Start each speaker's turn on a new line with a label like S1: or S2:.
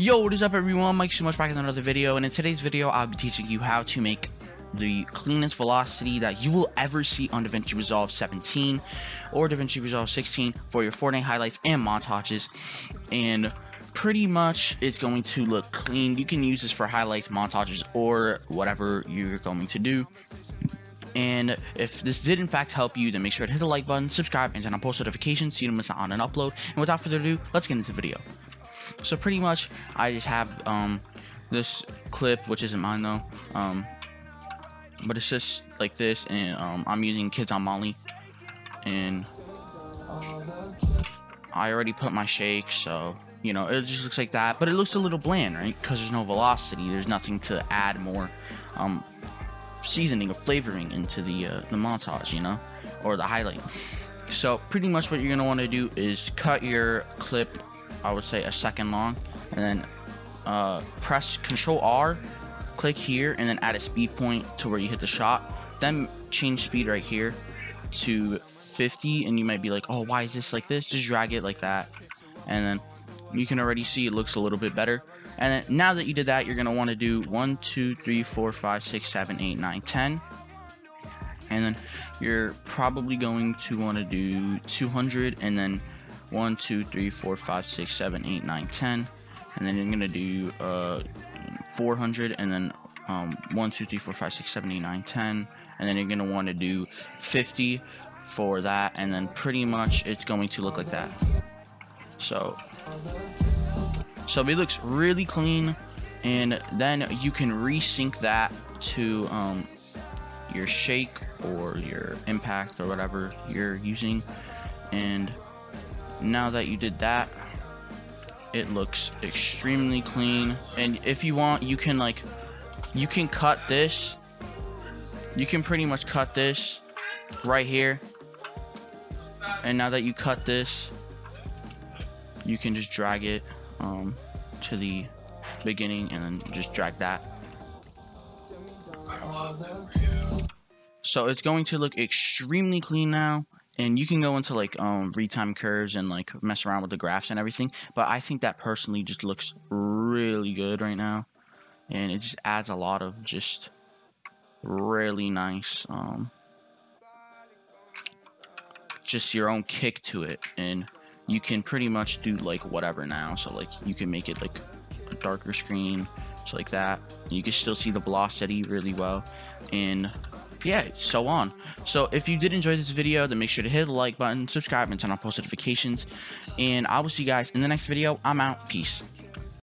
S1: Yo, what is up everyone? Mikeys2Much back in another video, and in today's video, I'll be teaching you how to make the cleanest velocity that you will ever see on DaVinci Resolve 17 or DaVinci Resolve 16 for your Fortnite highlights and montages. And pretty much it's going to look clean. You can use this for highlights, montages, or whatever you're going to do. And if this did in fact help you, then make sure to hit the like button, subscribe, and turn on post notifications so you don't miss out on an upload. And without further ado, let's get into the video. So pretty much, I just have um, this clip, which isn't mine though, um, but it's just like this, and um, I'm using Kids on Molly, and I already put my shake, so you know it just looks like that. But it looks a little bland, right? Because there's no velocity. There's nothing to add more um, seasoning or flavoring into the uh, the montage, you know, or the highlight. So pretty much what you're gonna want to do is cut your clip, I would say a second long, and then uh, press Control R, click here, and then add a speed point to where you hit the shot. Then change speed right here to 50, and you might be like, oh, why is this like this? Just drag it like that, and then you can already see it looks a little bit better. And then now that you did that, you're gonna want to do 1, 2, 3, 4, 5, 6, 7, 8, 9, 10. And then you're probably going to want to do 200 and then 1, 2, 3, 4, 5, 6, 7, 8, 9, 10. And then you're gonna do uh, 400 and then um, 1, 2, 3, 4, 5, 6, 7, 8, 9, 10. And then you're gonna want to do 50 for that, and then pretty much it's going to look like that. So so it looks really clean, and then you can resync that to um, your shake or your impact or whatever you're using. And now that you did that, it looks extremely clean. And if you want, you can like, you can cut this. You can pretty much cut this right here. And now that you cut this, you can just drag it um, to the beginning and then just drag that. So it's going to look extremely clean now. And you can go into like um, retime curves and like mess around with the graphs and everything. But I think that personally just looks really good right now. And it just adds a lot of just really nice um, just your own kick to it and you can pretty much do like whatever now. So like you can make it like a darker screen so like that. You can still see the velocity really well. And yeah so on. So if you did enjoy this video then make sure to hit the like button subscribe and turn on post notifications. And i will see you guys in the next video. I'm out. Peace